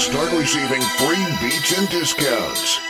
start receiving free beats and discounts.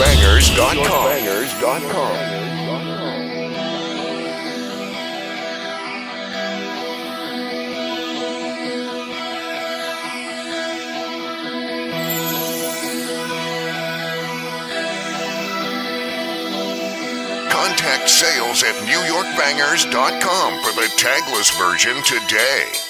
NewYorkBangers.com. Contact sales at NewYorkBangers.com for the tagless version today.